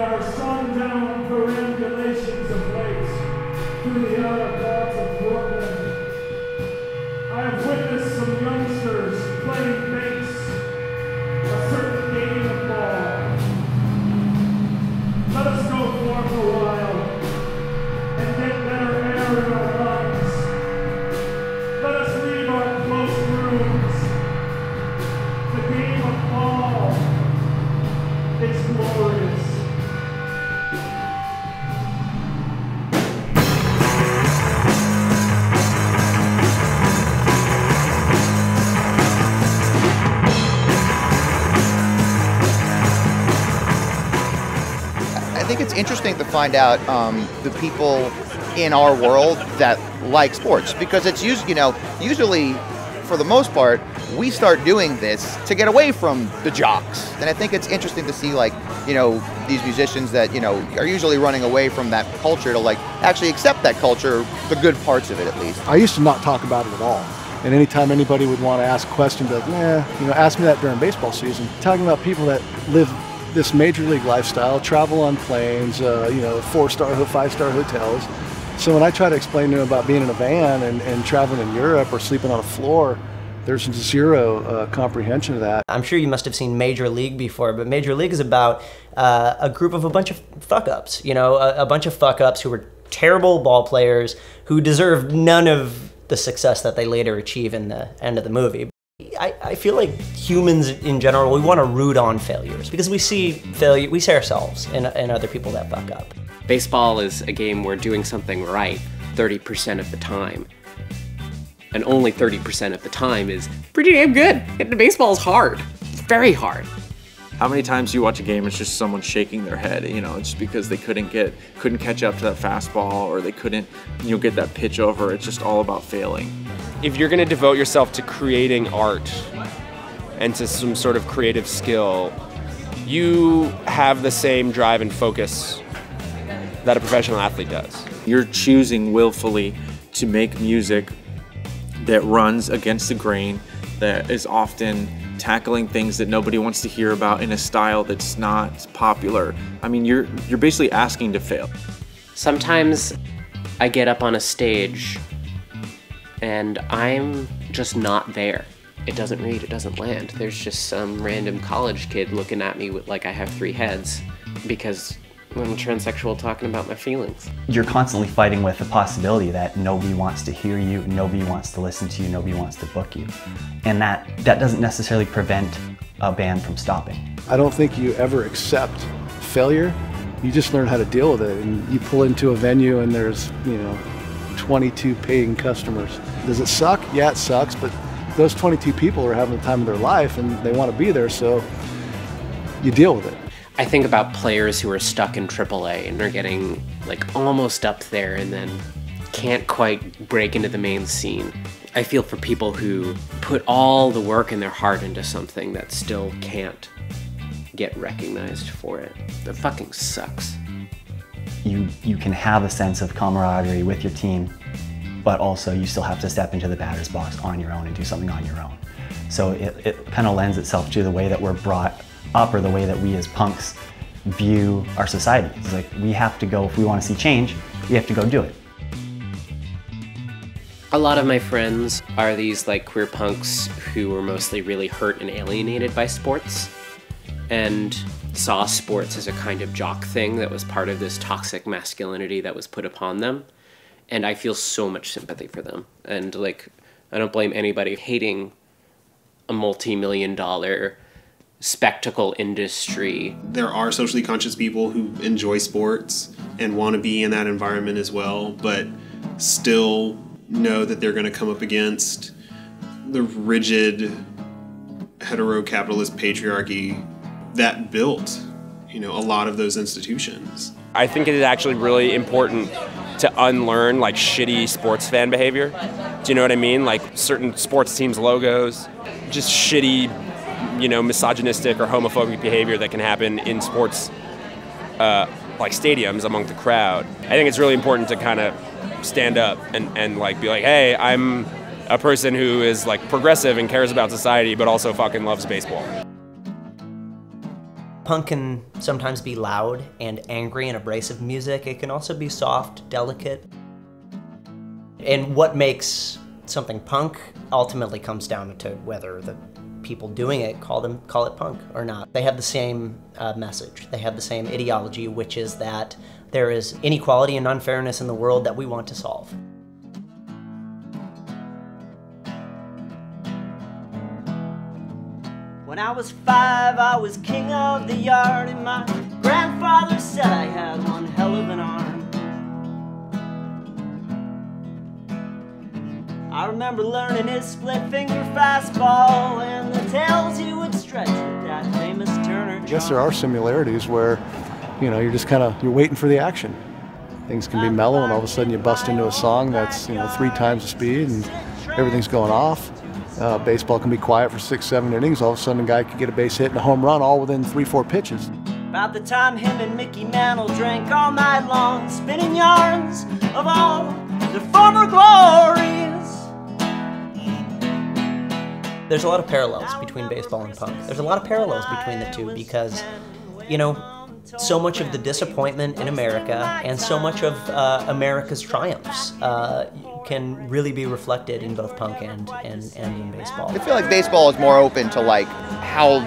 our sundown perambulations of late through the outer parts of Brooklyn, I have witnessed some youngsters playing interesting to find out um, the people in our world that like sports because it's usually, you know, usually for the most part, we start doing this to get away from the jocks. And I think it's interesting to see, like, you know, these musicians that, you know, are usually running away from that culture to, like, actually accept that culture, the good parts of it at least. I used to not talk about it at all. And anytime anybody would want to ask a question, be like, nah, you know, ask me that during baseball season. Talking about people that live this major league lifestyle, travel on planes, uh, you know, four star, five star hotels. So when I try to explain to them about being in a van and, and traveling in Europe or sleeping on a floor, there's zero uh, comprehension of that. I'm sure you must have seen Major League before, but Major League is about uh, a group of a bunch of fuck ups, you know, a, a bunch of fuck ups who were terrible ball players who deserve none of the success that they later achieve in the end of the movie. I, I feel like humans in general, we want to root on failures because we see failure, we see ourselves and, and other people that buck up. Baseball is a game where doing something right 30% of the time. And only 30% of the time is pretty damn good. Getting to baseball is hard. It's very hard. How many times you watch a game, it's just someone shaking their head, you know, just because they couldn't get, couldn't catch up to that fastball or they couldn't, you know, get that pitch over. It's just all about failing. If you're gonna devote yourself to creating art and to some sort of creative skill, you have the same drive and focus that a professional athlete does. You're choosing willfully to make music that runs against the grain, that is often tackling things that nobody wants to hear about in a style that's not popular. I mean, you're you're basically asking to fail. Sometimes I get up on a stage and I'm just not there. It doesn't read, it doesn't land. There's just some random college kid looking at me with like I have three heads because I'm transsexual talking about my feelings. You're constantly fighting with the possibility that nobody wants to hear you, nobody wants to listen to you, nobody wants to book you. And that, that doesn't necessarily prevent a band from stopping. I don't think you ever accept failure. You just learn how to deal with it. And you pull into a venue and there's, you know, 22 paying customers. Does it suck? Yeah, it sucks, but those 22 people are having the time of their life and they want to be there, so you deal with it. I think about players who are stuck in AAA and are getting like almost up there and then can't quite break into the main scene. I feel for people who put all the work and their heart into something that still can't get recognized for it. That fucking sucks. You, you can have a sense of camaraderie with your team, but also you still have to step into the batter's box on your own and do something on your own. So it, it kind of lends itself to the way that we're brought up or the way that we as punks view our society. It's like we have to go, if we want to see change, we have to go do it. A lot of my friends are these like queer punks who were mostly really hurt and alienated by sports and saw sports as a kind of jock thing that was part of this toxic masculinity that was put upon them. And I feel so much sympathy for them. And like, I don't blame anybody hating a multi million dollar spectacle industry. There are socially conscious people who enjoy sports and want to be in that environment as well, but still know that they're going to come up against the rigid hetero capitalist patriarchy that built, you know, a lot of those institutions. I think it is actually really important to unlearn like shitty sports fan behavior. Do you know what I mean? Like certain sports teams logos, just shitty you know, misogynistic or homophobic behavior that can happen in sports, uh, like stadiums among the crowd. I think it's really important to kind of stand up and, and like be like, hey, I'm a person who is like progressive and cares about society, but also fucking loves baseball. punk can sometimes be loud and angry and abrasive music. It can also be soft, delicate. And what makes something punk ultimately comes down to whether the people doing it call them call it punk or not. They have the same uh, message. They have the same ideology, which is that there is inequality and unfairness in the world that we want to solve. When I was five, I was king of the yard, and my grandfather said I had one hell of remember learning his split finger fastball and the tails he would stretch with that famous Turner. I guess there are similarities where, you know, you're just kind of you're waiting for the action. Things can be mellow, and all of a sudden you bust into a song that's you know three times the speed, and everything's going off. Uh, baseball can be quiet for six, seven innings. All of a sudden, a guy could get a base hit and a home run all within three, four pitches. About the time him and Mickey Mantle drank all night long, spinning yarns of all the former glories. There's a lot of parallels between baseball and punk. There's a lot of parallels between the two because, you know, so much of the disappointment in America and so much of uh, America's triumphs uh, can really be reflected in both punk and, and, and in baseball. I feel like baseball is more open to like how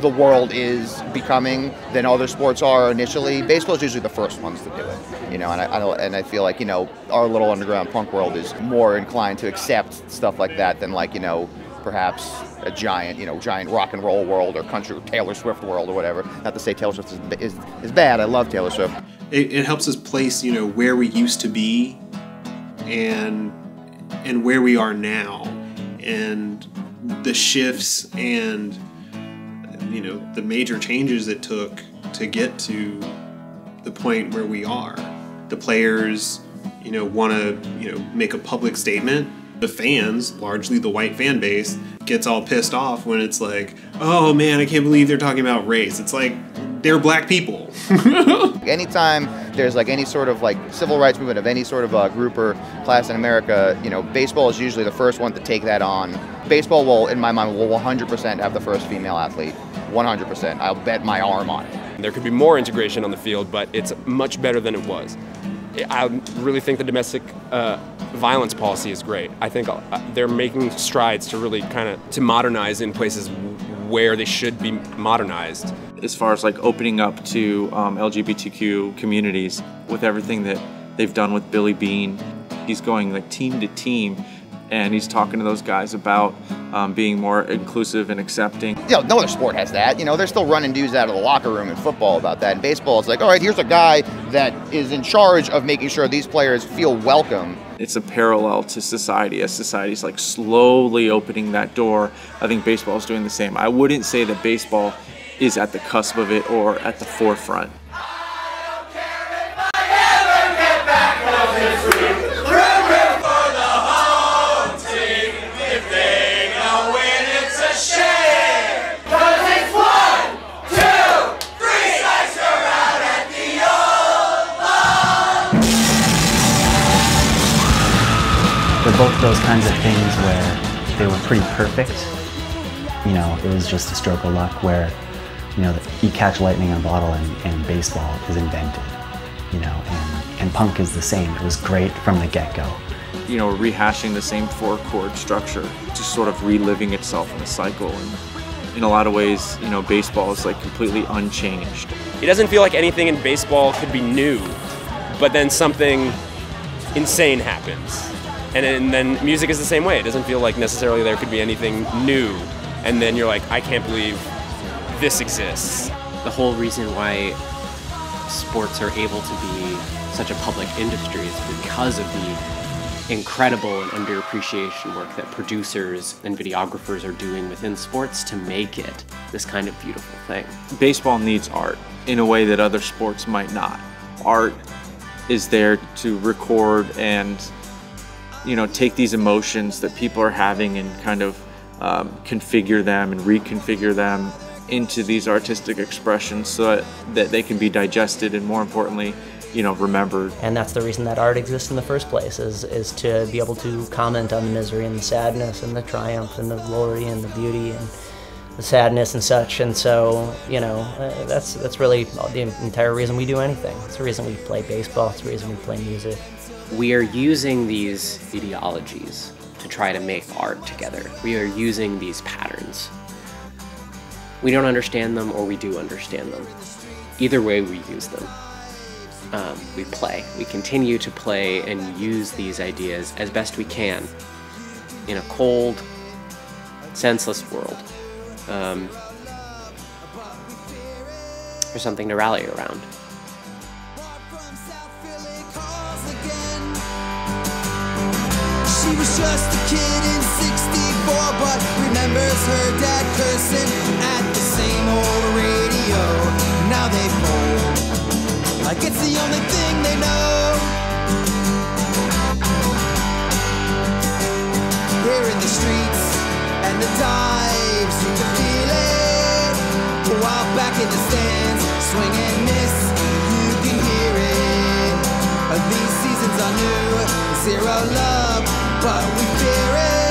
the world is becoming than other sports are initially. Baseball is usually the first ones to do it, you know, and I, I and I feel like you know our little underground punk world is more inclined to accept stuff like that than like you know perhaps a giant, you know, giant rock and roll world or country or Taylor Swift world or whatever. Not to say Taylor Swift is, is, is bad. I love Taylor Swift. It, it helps us place, you know, where we used to be and and where we are now and the shifts and you know the major changes it took to get to the point where we are the players you know want to you know make a public statement the fans largely the white fan base gets all pissed off when it's like oh man i can't believe they're talking about race it's like they're black people Anytime there's like any sort of like civil rights movement of any sort of uh, group or class in America, you know, baseball is usually the first one to take that on. Baseball will, in my mind, will 100% have the first female athlete. 100%. I'll bet my arm on it. There could be more integration on the field, but it's much better than it was. I really think the domestic uh, violence policy is great. I think uh, they're making strides to really kind of to modernize in places where they should be modernized. as far as like opening up to um, LGBTQ communities with everything that they've done with Billy Bean. He's going like team to team and he's talking to those guys about um, being more inclusive and accepting. You know, no other sport has that. You know, they're still running dudes out of the locker room in football about that. In baseball, it's like, all right, here's a guy that is in charge of making sure these players feel welcome. It's a parallel to society as society's like slowly opening that door. I think baseball is doing the same. I wouldn't say that baseball is at the cusp of it or at the forefront. Both those kinds of things where they were pretty perfect. You know, it was just a stroke of luck where, you know, you catch lightning in a bottle and, and baseball is invented. You know, and, and punk is the same. It was great from the get-go. You know, rehashing the same four chord structure, just sort of reliving itself in a cycle. And in a lot of ways, you know, baseball is like completely unchanged. It doesn't feel like anything in baseball could be new, but then something insane happens. And then, then music is the same way. It doesn't feel like necessarily there could be anything new. And then you're like, I can't believe this exists. The whole reason why sports are able to be such a public industry is because of the incredible and underappreciation work that producers and videographers are doing within sports to make it this kind of beautiful thing. Baseball needs art in a way that other sports might not. Art is there to record and you know take these emotions that people are having and kind of um, configure them and reconfigure them into these artistic expressions so that, that they can be digested and more importantly you know remembered. And that's the reason that art exists in the first place is is to be able to comment on the misery and the sadness and the triumph and the glory and the beauty and sadness and such. And so, you know, uh, that's that's really the entire reason we do anything. It's the reason we play baseball. It's the reason we play music. We are using these ideologies to try to make art together. We are using these patterns. We don't understand them or we do understand them. Either way, we use them. Um, we play. We continue to play and use these ideas as best we can in a cold, senseless world. Um, for something to rally around. She was just a kid in 64, but remembers her dad cursing at the same old radio. Now they fold, like it's the only thing they know. Here in the streets and the dives, in the stands, swing and miss, you can hear it. These seasons are new, zero love, but we fear it.